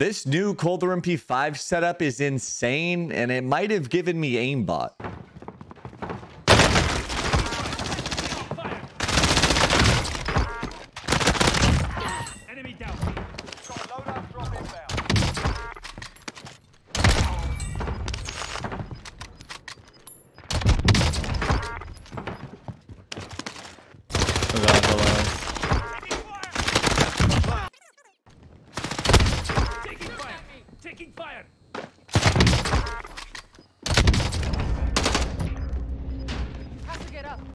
This new Colder MP5 setup is insane, and it might have given me aimbot. Enemy down.